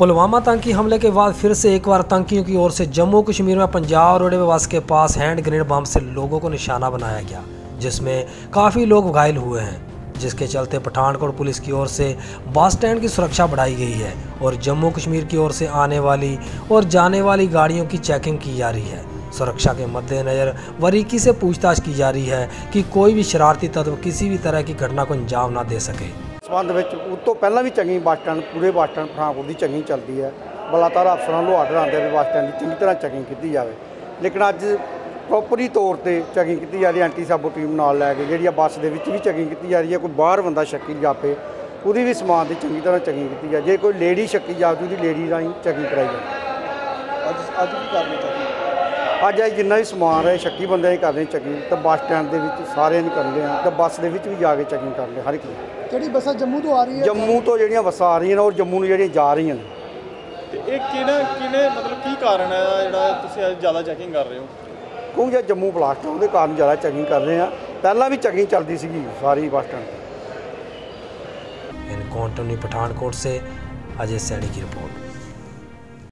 पुलवामा आतंकी हमले के बाद फिर से एक बार आतंकियों की ओर से जम्मू कश्मीर में पंजाब रोडवेवास के पास हैंड ग्रेनेड बम से लोगों को निशाना बनाया गया, जिसमें काफ़ी लोग घायल हुए हैं। जिसके चलते पठानकोट पुलिस की ओर से बस स्टैंड की सुरक्षा बढ़ाई गई है और जम्मू कश्मीर की ओर से आने वाली और जाने वाली गाड़ियों की चेकिंग की जा रही है। सुरक्षा के मद्देनज़र बारीकी से पूछताछ की जा रही है कि कोई भी शरारती तत्व किसी भी तरह की घटना को अंजाम ना दे सके। ਸੰਬੰਧ ਵਿੱਚ ਉਸ ਤੋਂ ਪਹਿਲਾਂ ਵੀ ਚੰਗੀ ਬੱਸ ਸਟੈਂਡ, ਪੂਰੇ ਬੱਸ ਸਟੈਂਡ ਪਠਾਨਕੋਟ ਦੀ ਚੰਗੀ ਚੱਲਦੀ ਹੈ। ਬਲਾਤਾਰ ਅਫਸਰਾਂ ਨੂੰ ਆਰਡਰ ਆਉਂਦੇ ਵੀ ਬੱਸ ਸਟੈਂਡ ਦੀ ਚੰਗੀ ਤਰ੍ਹਾਂ ਚੈਕਿੰਗ ਕੀਤੀ ਜਾਵੇ। ਲੇਕਿਨ ਅੱਜ ਪ੍ਰੋਪਰੀ ਤੌਰ ਤੇ ਚੈਕਿੰਗ ਕੀਤੀ ਜਾ ਰਹੀ ਹੈ, ਐਂਟੀ ਸਾਬੋ ਟੀਮ ਨਾਲ ਲੈ ਕੇ, ਜਿਹੜੀ ਆ ਬੱਸ ਦੇ ਵਿੱਚ ਵੀ ਚੈਕਿੰਗ ਕੀਤੀ ਜਾ ਰਹੀ ਹੈ, ਕੋਈ ਬਾਹਰ ਬੰਦਾ ਸ਼ੱਕੀ ਜਾਪੇ, ਉਹਦੀ ਵੀ ਸਮਾਨ ਦੀ ਚੰਗੀ ਤਰ੍ਹਾਂ ਚੈਕਿੰਗ ਕੀਤੀ ਜਾ ਜੇ ਕੋਈ ਲੇਡੀ ਸ਼ੱਕੀ ਜਾਪਦੀ ਉਹਦੀ ਲੇਡੀ ਰਾਹੀਂ ਚੈਕਿੰਗ ਕਰਾਈ ਜਾਵੇ। ਅੱਜ ਅੱਜ ਕੀ ਕਰਨਾ ਚਾਹੀਦਾ ਅੱਜ ਇਹ ਜਿੰਨਾ ਵੀ ਸਮਾਨ ਹੈ ਸ਼ੱਕੀ ਬੰਦਿਆਂ ਦੀ ਕਰਦੇ ਚੈਕਿੰਗ ਤੇ ਬੱਸ ਸਟੈਂਡ ਦੇ ਵਿੱਚ ਸਾਰਿਆਂ ਨੂੰ ਕਰਦੇ ਆ ਤੇ ਬੱਸ ਦੇ ਵਿੱਚ ਵੀ ਜਾ ਕੇ ਚੈਕਿੰਗ ਕਰਦੇ ਹਰ ਇੱਕ ਦੀ ਕਿਹੜੀ ਬੱਸਾਂ ਜੰਮੂ ਤੋਂ ਆ ਰਹੀ ਹੈ ਜੰਮੂ ਤੋਂ ਜਿਹੜੀਆਂ ਬੱਸਾਂ ਆ ਰਹੀਆਂ ਨੇ ਔਰ ਜੰਮੂ ਨੂੰ ਜਿਹੜੀਆਂ ਜਾ ਰਹੀਆਂ ਨੇ ਤੇ ਇਹ ਕਿਹਨੇ ਕਿਹਨੇ ਮਤਲਬ ਕੀ ਕਾਰਨ ਹੈ ਜਿਹੜਾ ਤੁਸੀਂ ਅੱਜ ਜ਼ਿਆਦਾ ਚੈਕਿੰਗ ਕਰ ਰਹੇ ਹੋ ਕਿਉਂਕਿ ਜੇ ਜੰਮੂ ਬਲਾਸਟ ਆ ਉਹਦੇ ਕਾਰਨ ਜ਼ਿਆਦਾ ਚੈਕਿੰਗ ਕਰ ਰਹੇ ਆ ਪਹਿਲਾਂ ਵੀ ਚੈਕਿੰਗ ਚੱਲਦੀ ਸੀਗੀ ਸਾਰੀ ਬੱਸ ਸਟੈਂਡ ਤੇ इन कॉन्टोनी पठानकोट से अजय सैनी की रिपोर्ट